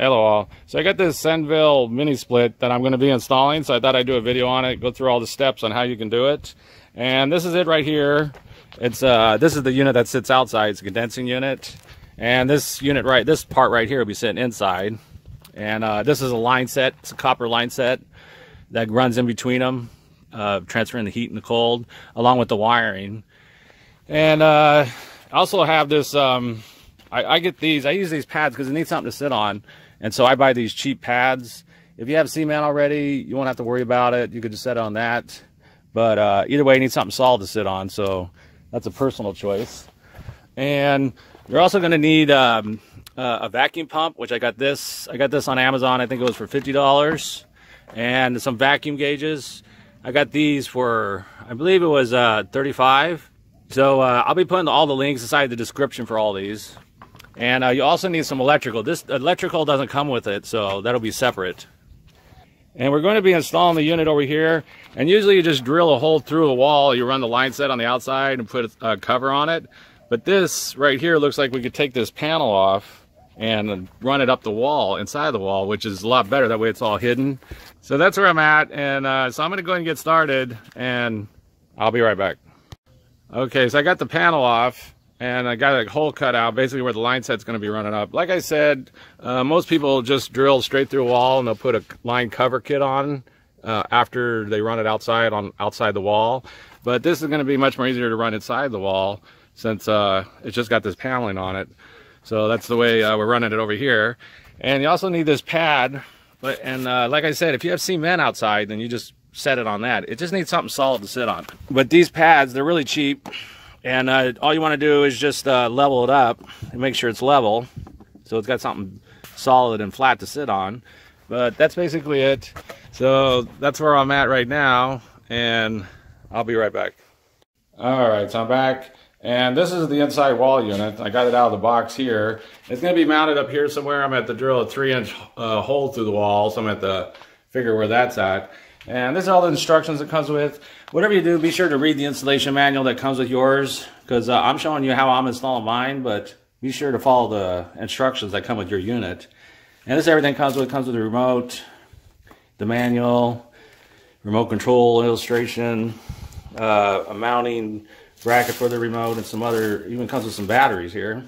Hello all. So I got this Senville mini split that I'm going to be installing. So I thought I'd do a video on it, go through all the steps on how you can do it. And this is it right here. It's uh, This is the unit that sits outside. It's a condensing unit. And this unit right, this part right here will be sitting inside. And uh, this is a line set. It's a copper line set that runs in between them, uh, transferring the heat and the cold, along with the wiring. And uh, I also have this, um, I, I, get these, I use these pads because it needs something to sit on. And so I buy these cheap pads. If you have cement already, you won't have to worry about it. You could just set on that. But uh, either way, you need something solid to sit on. So that's a personal choice. And you're also going to need um, uh, a vacuum pump, which I got this. I got this on Amazon. I think it was for $50. And some vacuum gauges. I got these for, I believe it was uh, 35 So uh, I'll be putting all the links inside the description for all these. And uh, you also need some electrical. This electrical doesn't come with it, so that'll be separate. And we're going to be installing the unit over here. And usually you just drill a hole through the wall. You run the line set on the outside and put a cover on it. But this right here looks like we could take this panel off and run it up the wall, inside the wall, which is a lot better. That way it's all hidden. So that's where I'm at. And uh, so I'm going to go ahead and get started and I'll be right back. Okay, so I got the panel off and I got a hole cut out, basically where the line set's going to be running up. Like I said, uh, most people just drill straight through a wall and they'll put a line cover kit on uh, after they run it outside on outside the wall. But this is going to be much more easier to run inside the wall since uh, it's just got this paneling on it. So that's the way uh, we're running it over here. And you also need this pad. But and uh, like I said, if you have cement outside, then you just set it on that. It just needs something solid to sit on. But these pads, they're really cheap. And uh, all you want to do is just uh, level it up and make sure it's level. So it's got something solid and flat to sit on. But that's basically it. So that's where I'm at right now. And I'll be right back. All right, so I'm back. And this is the inside wall unit. I got it out of the box here. It's going to be mounted up here somewhere. I'm at the drill a three inch uh, hole through the wall. So I'm at the figure where that's at. And this is all the instructions it comes with. Whatever you do, be sure to read the installation manual that comes with yours because uh, I'm showing you how I'm installing mine, but be sure to follow the instructions that come with your unit. And this everything comes with comes with the remote, the manual, remote control illustration, uh, a mounting bracket for the remote, and some other, even comes with some batteries here.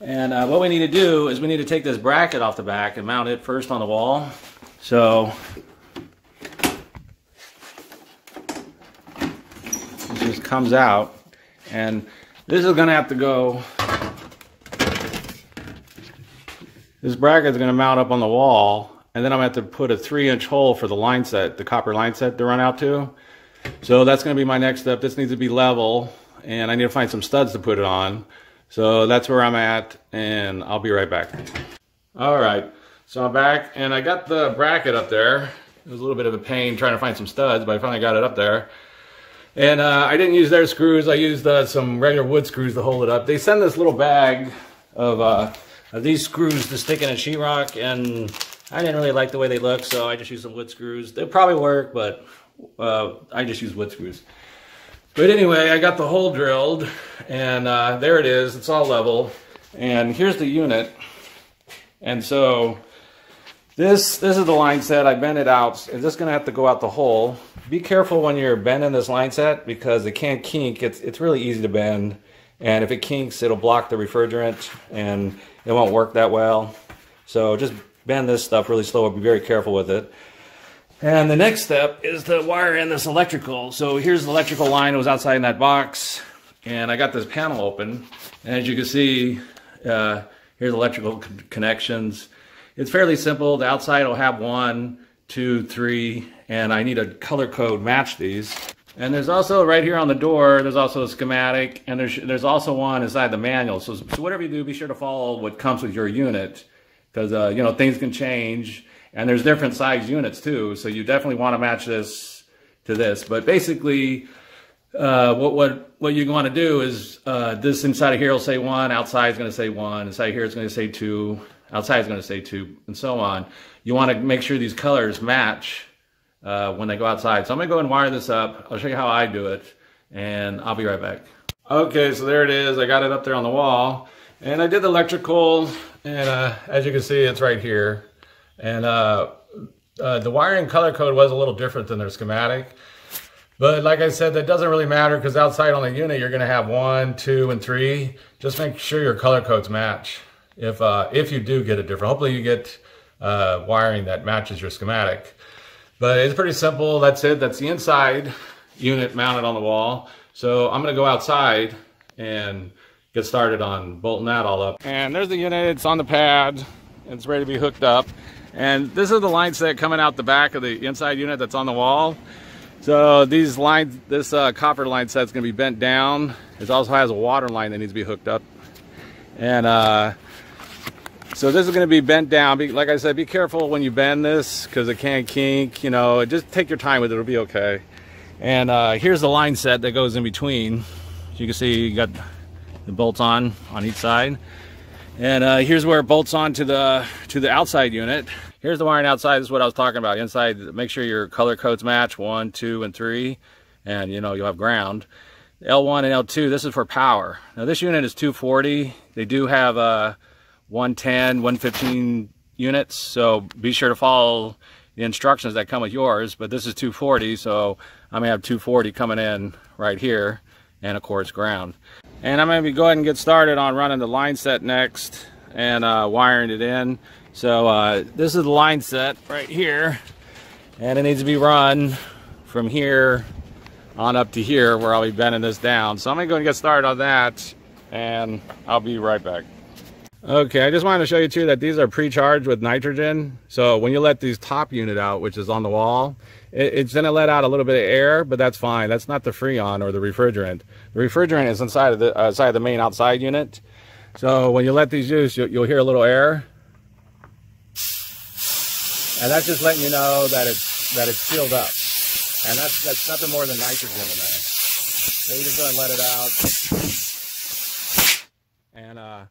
And uh, what we need to do is we need to take this bracket off the back and mount it first on the wall. So just comes out and this is gonna have to go. This bracket is gonna mount up on the wall and then I'm gonna have to put a three inch hole for the line set the copper line set to run out to. So that's gonna be my next step. This needs to be level and I need to find some studs to put it on. So that's where I'm at and I'll be right back. All right so I'm back and I got the bracket up there. It was a little bit of a pain trying to find some studs but I finally got it up there and uh, I didn't use their screws. I used uh, some regular wood screws to hold it up. They send this little bag of, uh, of these screws to stick in a sheetrock, and I didn't really like the way they look, so I just used some wood screws. They'll probably work, but uh, I just use wood screws. But anyway, I got the hole drilled, and uh, there it is. It's all level. And here's the unit. And so this, this is the line set. I bent it out. It's just going to have to go out the hole. Be careful when you're bending this line set because it can't kink. It's, it's really easy to bend. And if it kinks, it'll block the refrigerant and it won't work that well. So just bend this stuff really slow. Be very careful with it. And the next step is to wire in this electrical. So here's the electrical line that was outside in that box. And I got this panel open. And as you can see, uh, here's electrical connections. It's fairly simple. The outside will have one, two, three, and I need a color code match these. And there's also right here on the door, there's also a schematic, and there's there's also one inside the manual. So, so whatever you do, be sure to follow what comes with your unit, because uh, you know things can change, and there's different size units too. So you definitely want to match this to this. But basically, uh, what what what you want to do is uh, this inside of here will say one, outside is going to say one, inside here it's going to say two, outside is going to say two, and so on. You want to make sure these colors match uh, when they go outside. So I'm going to go and wire this up. I'll show you how I do it, and I'll be right back. Okay, so there it is. I got it up there on the wall. And I did the electrical, and uh, as you can see, it's right here. And uh, uh, the wiring color code was a little different than their schematic. But like I said, that doesn't really matter because outside on the unit, you're going to have one, two, and three. Just make sure your color codes match. If, uh, if you do get a different, hopefully you get uh, wiring that matches your schematic. But it's pretty simple. That's it. That's the inside unit mounted on the wall. So I'm going to go outside and get started on bolting that all up. And there's the unit. It's on the pad. It's ready to be hooked up. And this is the line set coming out the back of the inside unit that's on the wall. So these lines, this uh, copper line set is going to be bent down. It also has a water line that needs to be hooked up. And uh, so this is going to be bent down. Be, like I said, be careful when you bend this because it can kink. You know, just take your time with it. It'll be okay. And uh, here's the line set that goes in between. As you can see, you got the bolts on on each side. And uh, here's where it bolts on to the to the outside unit. Here's the wiring outside. This is what I was talking about. Inside, make sure your color codes match one, two, and three, and you know you'll have ground. L1 and L2. This is for power. Now this unit is 240. They do have uh, 110, 115 units, so be sure to follow the instructions that come with yours. But this is 240, so I'm gonna have 240 coming in right here, and of course ground. And I'm to be go ahead and get started on running the line set next and uh, wiring it in. So uh, this is the line set right here and it needs to be run from here on up to here where I'll be bending this down. So I'm to go and get started on that and I'll be right back. Okay, I just wanted to show you too that these are pre-charged with nitrogen. So when you let these top unit out, which is on the wall, it, it's going to let out a little bit of air, but that's fine. That's not the Freon or the refrigerant. The refrigerant is inside of the uh, side of the main outside unit. So when you let these use, you'll, you'll hear a little air. And that's just letting you know that it's that it's sealed up. And that's that's nothing more than nitrogen in there. So you're just gonna let it out. And uh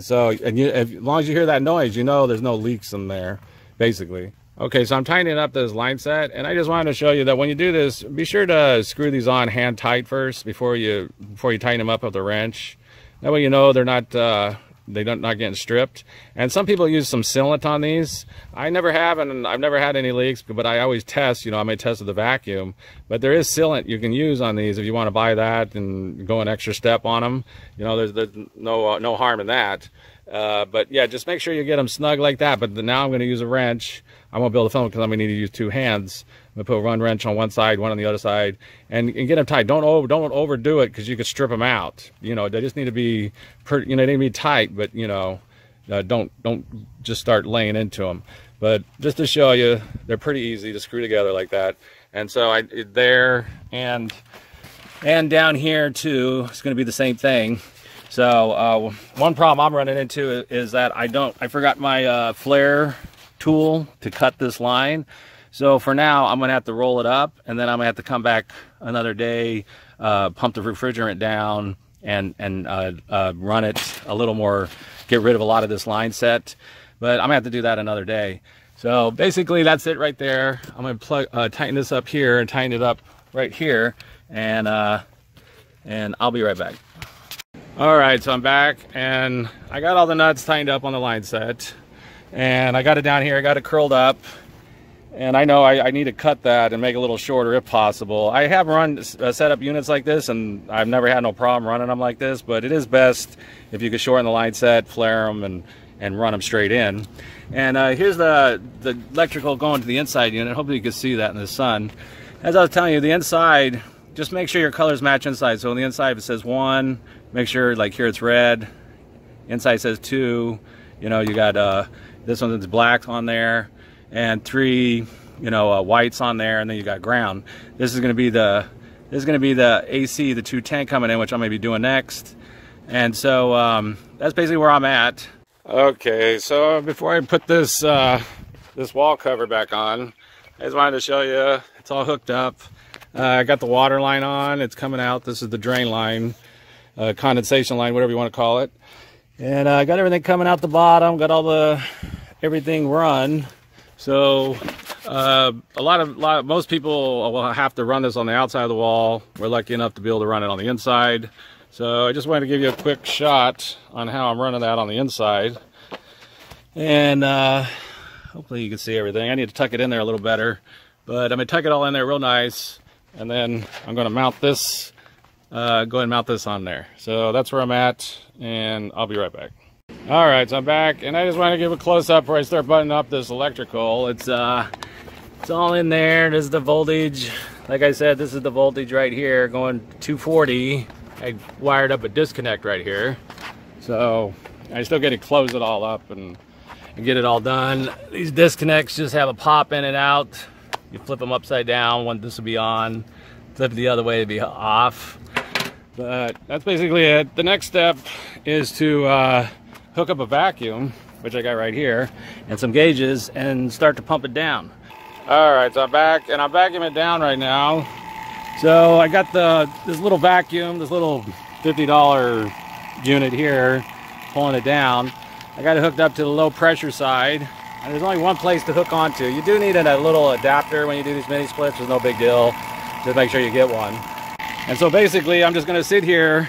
so, and you, if, as long as you hear that noise, you know there's no leaks in there, basically. Okay, so I'm tightening up this line set, and I just wanted to show you that when you do this, be sure to screw these on hand tight first before you before you tighten them up with a wrench. That way you know they're not uh, they don't not getting stripped. And some people use some sealant on these. I never have, and I've never had any leaks, but I always test. You know, I may test with the vacuum, but there is sealant you can use on these if you want to buy that and go an extra step on them. You know, there's, there's no uh, no harm in that. Uh, but yeah, just make sure you get them snug like that. But now I'm going to use a wrench. I won't be able to film because I'm going to need to use two hands. I'm going to put one wrench on one side, one on the other side, and, and get them tight. Don't over, don't overdo it because you could strip them out. You know, they just need to be, you know, they need to be tight, but you know, uh, don't don't just start laying into them. But just to show you, they're pretty easy to screw together like that. And so I there and and down here too, it's going to be the same thing. So uh, one problem I'm running into is that I don't, I forgot my uh, flare tool to cut this line. So for now, I'm gonna have to roll it up and then I'm gonna have to come back another day, uh, pump the refrigerant down and, and uh, uh, run it a little more, get rid of a lot of this line set. But I'm gonna have to do that another day. So basically that's it right there. I'm gonna plug, uh, tighten this up here and tighten it up right here and, and I'll be right back. All right, so I'm back and I got all the nuts tightened up on the line set and I got it down here, I got it curled up and I know I, I need to cut that and make it a little shorter if possible. I have run uh, set up units like this and I've never had no problem running them like this, but it is best if you could shorten the line set, flare them and, and run them straight in. And uh, here's the, the electrical going to the inside unit. Hopefully you can see that in the sun. As I was telling you, the inside, just make sure your colors match inside. So on the inside, if it says one, make sure like here it's red. Inside says two. You know you got uh this one's black on there and three you know uh, whites on there and then you got ground. This is going to be the this is going to be the AC the 210 coming in which I'm going to be doing next. And so um, that's basically where I'm at. Okay so before I put this uh, this wall cover back on I just wanted to show you it's all hooked up uh, I got the water line on it's coming out this is the drain line uh, condensation line, whatever you want to call it. And I uh, got everything coming out the bottom, got all the everything run. So Uh, a lot of lot, most people will have to run this on the outside of the wall. We're lucky enough to be able to run it on the inside. So I just wanted to give you a quick shot on how I'm running that on the inside. And uh, hopefully you can see everything. I need to tuck it in there a little better. But I'm going to tuck it all in there real nice. And then I'm going to mount this, uh, go and mount this on there. So that's where I'm at. And I'll be right back. All right, so I'm back. And I just want to give a close-up before I start buttoning up this electrical. It's, uh, it's all in there. This is the voltage. Like I said, this is the voltage right here going 240. I wired up a disconnect right here. So I still got to close it all up and, and get it all done. These disconnects just have a pop in and out. You flip them upside down, one this will be on, flip the other way to be off. But that's basically it. The next step is to uh, hook up a vacuum, which I got right here, and some gauges, and start to pump it down. All right, so I'm back, and I'm vacuuming it down right now. So I got the this little vacuum, this little $50 unit here, pulling it down. I got it hooked up to the low pressure side, and there's only one place to hook onto. You do need a little adapter when you do these mini splits. There's no big deal. Just make sure you get one. And so basically, I'm just going to sit here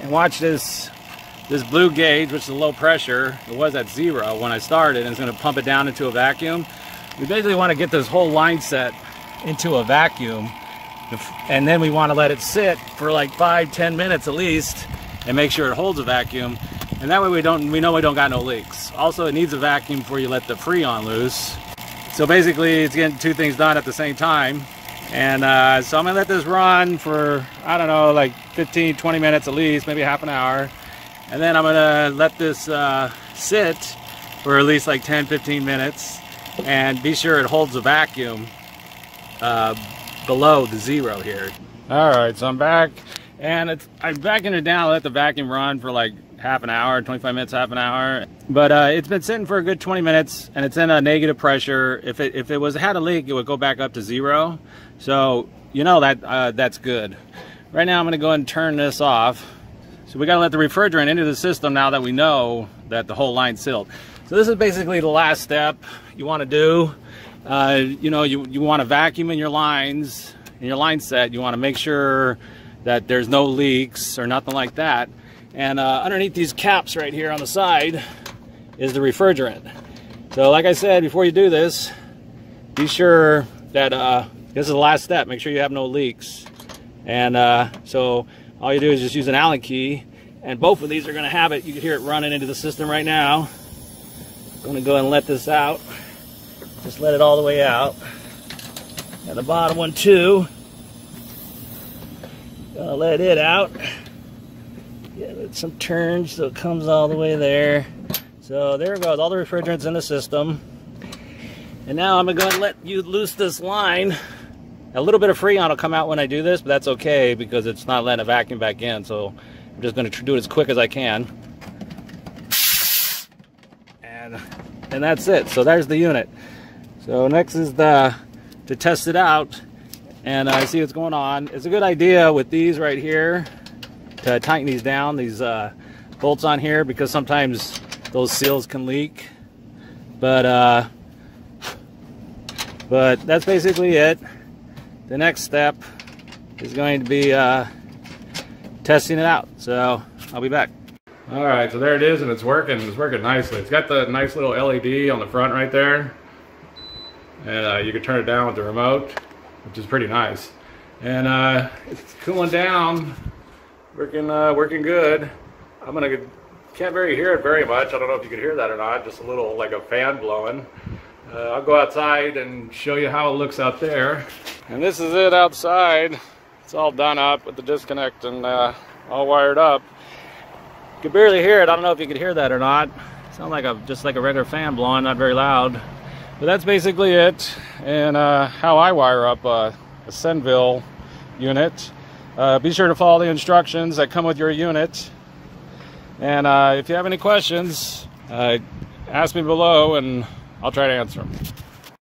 and watch this this blue gauge, which is low pressure. It was at zero when I started, and it's going to pump it down into a vacuum. We basically want to get this whole line set into a vacuum and then we want to let it sit for like five ten minutes at least and make sure it holds a vacuum and that way we don't we know we don't got no leaks. Also it needs a vacuum before you let the freon loose. So basically it's getting two things done at the same time. And uh, so I'm gonna let this run for I don't know like 15 20 minutes at least maybe half an hour. And then I'm gonna let this uh, sit for at least like 10 15 minutes. And be sure it holds a vacuum uh, below the zero here. All right, so I'm back. And it's I'm backing it down, let the vacuum run for like half an hour, 25 minutes, half an hour. But uh, it's been sitting for a good 20 minutes and it's in a negative pressure. If it, if it was had a leak, it would go back up to zero. So you know that uh, that's good. Right now I'm gonna go ahead and turn this off. So we gotta let the refrigerant into the system now that we know that the whole line's sealed. So this is basically the last step you wanna do. Uh, you know, you, you want to vacuum in your lines, in your line set. You want to make sure that there's no leaks or nothing like that. And uh, underneath these caps right here on the side is the refrigerant. So like I said, before you do this, be sure that uh, this is the last step. Make sure you have no leaks. And uh, so all you do is just use an Allen key and both of these are gonna have it. You can hear it running into the system right now. I'm gonna go and let this out. Just let it all the way out. And the bottom one too. Gonna let it out. Some turns so it comes all the way there. So there goes, all the refrigerants in the system. And now I'm gonna let you loose this line. A little bit of freon will come out when I do this, but that's okay because it's not letting a vacuum back in. So I'm just gonna do it as quick as I can. And, and that's it. So there's the unit. So next is the to test it out and uh, see what's going on. It's a good idea with these right here to tighten these down, these uh, bolts on here, because sometimes those seals can leak. But uh, but that's basically it. The next step is going to be uh, testing it out. So I'll be back. All right, so there it is, and it's working. It's working nicely. It's got the nice little LED on the front right there and uh, you can turn it down with the remote, which is pretty nice. And uh, it's cooling down, working uh, working good. I'm gonna can't very hear it very much. I don't know if you can hear that or not. Just a little like a fan blowing. Uh, I'll go outside and show you how it looks out there. And this is it outside. It's all done up with the disconnect and uh, all wired up. You can barely hear it. I don't know if you can hear that or not. Sounds like a just like a regular fan blowing, not very loud. But that's basically it, and uh, how I wire up a Senville unit. Uh, be sure to follow the instructions that come with your unit. And uh, if you have any questions, uh, ask me below and I'll try to answer them.